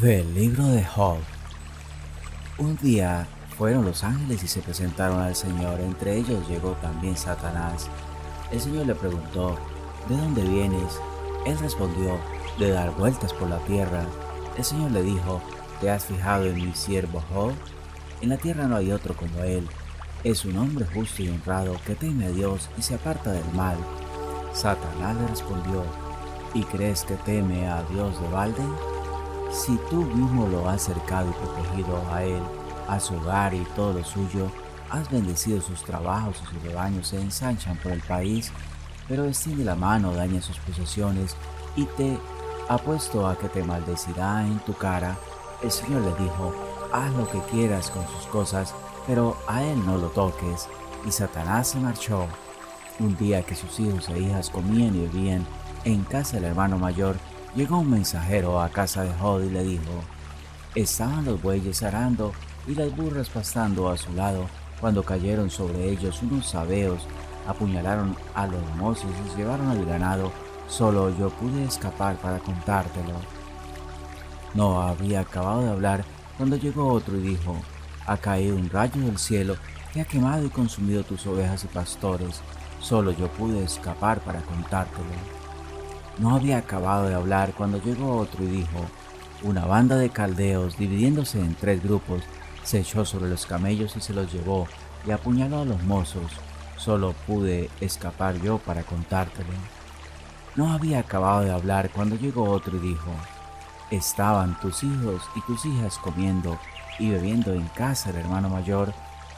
Del libro de Job. Un día fueron los ángeles y se presentaron al Señor. Entre ellos llegó también Satanás. El Señor le preguntó, ¿de dónde vienes? Él respondió, de dar vueltas por la tierra. El Señor le dijo, ¿te has fijado en mi siervo Job? En la tierra no hay otro como él. Es un hombre justo y honrado que teme a Dios y se aparta del mal. Satanás le respondió, ¿y crees que teme a Dios de balde? Si tú mismo lo has cercado y protegido a él, a su hogar y todo suyo, has bendecido sus trabajos y sus rebaños se ensanchan por el país, pero extiende la mano, daña sus posesiones y te ha puesto a que te maldecirá en tu cara, el Señor le dijo, haz lo que quieras con sus cosas, pero a él no lo toques. Y Satanás se marchó. Un día que sus hijos e hijas comían y bebían en casa del hermano mayor, Llegó un mensajero a casa de Jod y le dijo, estaban los bueyes arando y las burras pastando a su lado cuando cayeron sobre ellos unos sabeos, apuñalaron a los mozos y llevaron al ganado, solo yo pude escapar para contártelo. No había acabado de hablar cuando llegó otro y dijo, ha caído un rayo del cielo que ha quemado y consumido tus ovejas y pastores, solo yo pude escapar para contártelo. No había acabado de hablar cuando llegó otro y dijo, una banda de caldeos, dividiéndose en tres grupos, se echó sobre los camellos y se los llevó y apuñaló a los mozos. Solo pude escapar yo para contártelo. No había acabado de hablar cuando llegó otro y dijo, estaban tus hijos y tus hijas comiendo y bebiendo en casa del hermano mayor,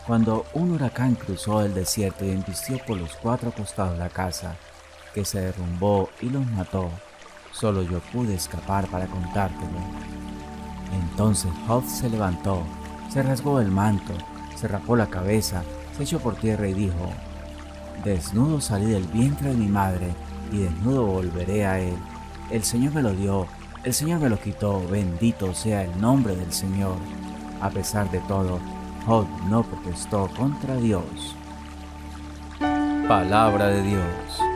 cuando un huracán cruzó el desierto y embistió por los cuatro costados la casa que se derrumbó y los mató. Solo yo pude escapar para contártelo. Entonces Job se levantó, se rasgó el manto, se rapó la cabeza, se echó por tierra y dijo, Desnudo salí del vientre de mi madre y desnudo volveré a él. El Señor me lo dio, el Señor me lo quitó, bendito sea el nombre del Señor. A pesar de todo, Job no protestó contra Dios. Palabra de Dios.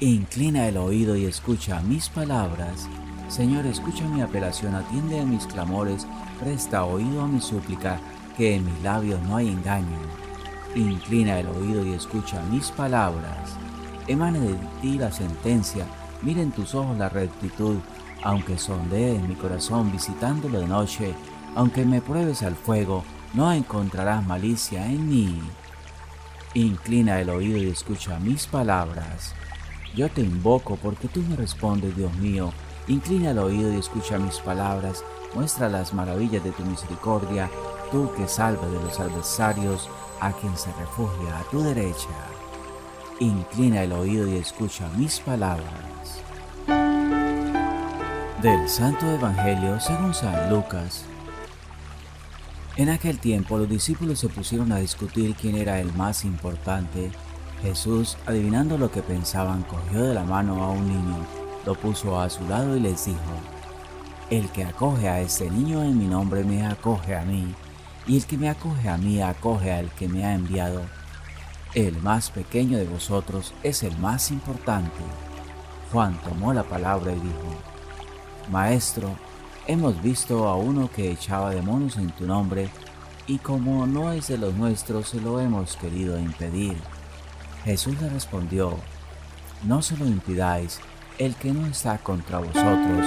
Inclina el oído y escucha mis palabras. Señor, escucha mi apelación, atiende a mis clamores, presta oído a mi súplica, que en mis labios no hay engaño. Inclina el oído y escucha mis palabras. Emane de ti la sentencia, mira en tus ojos la rectitud, aunque sondee mi corazón visitándolo de noche, aunque me pruebes al fuego, no encontrarás malicia en mí. Inclina el oído y escucha mis palabras. Yo te invoco porque tú me respondes, Dios mío. Inclina el oído y escucha mis palabras. Muestra las maravillas de tu misericordia, tú que salvas de los adversarios a quien se refugia a tu derecha. Inclina el oído y escucha mis palabras. Del Santo Evangelio según San Lucas. En aquel tiempo los discípulos se pusieron a discutir quién era el más importante Jesús, adivinando lo que pensaban, cogió de la mano a un niño, lo puso a su lado y les dijo, El que acoge a este niño en mi nombre me acoge a mí, y el que me acoge a mí acoge al que me ha enviado. El más pequeño de vosotros es el más importante. Juan tomó la palabra y dijo, Maestro, hemos visto a uno que echaba demonios en tu nombre, y como no es de los nuestros, se lo hemos querido impedir Jesús le respondió, no se lo impidáis, el que no está contra vosotros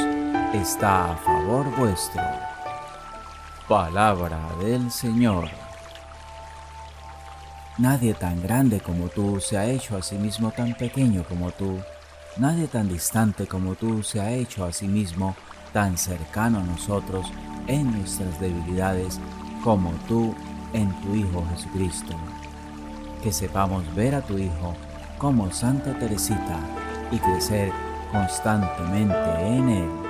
está a favor vuestro. Palabra del Señor. Nadie tan grande como tú se ha hecho a sí mismo tan pequeño como tú. Nadie tan distante como tú se ha hecho a sí mismo tan cercano a nosotros en nuestras debilidades como tú en tu Hijo Jesucristo que sepamos ver a tu Hijo como Santa Teresita y crecer constantemente en Él.